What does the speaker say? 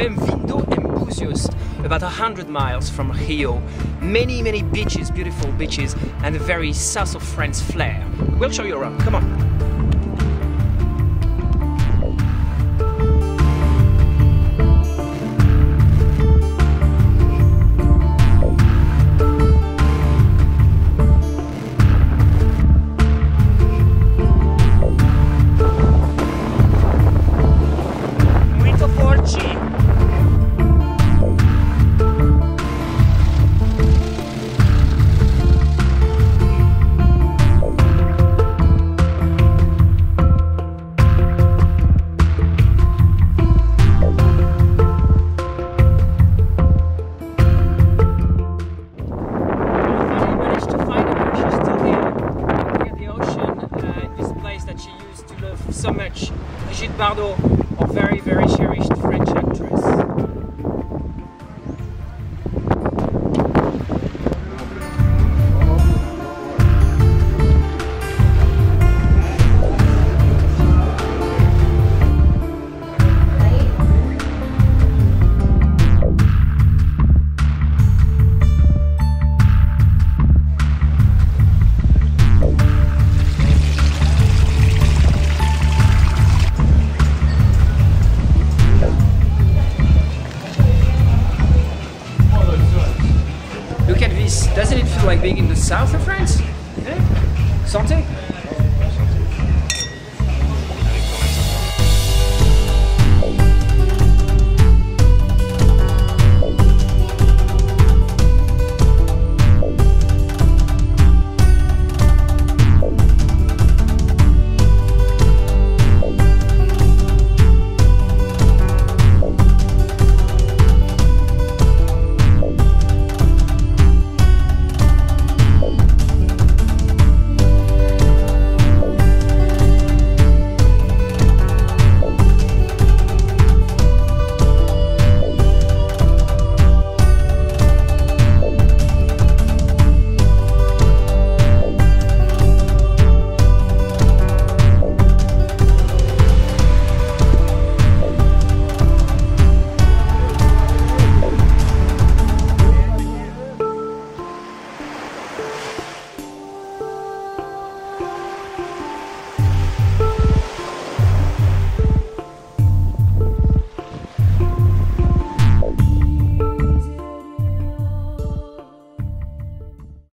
Benvindo and Buzios, about 100 miles from Rio. Many, many beaches, beautiful beaches, and a very south of France flair. We'll show you around, come on. So much. Brigitte Bardot, a very, very cherished like being in the south of France? Eh? Santé?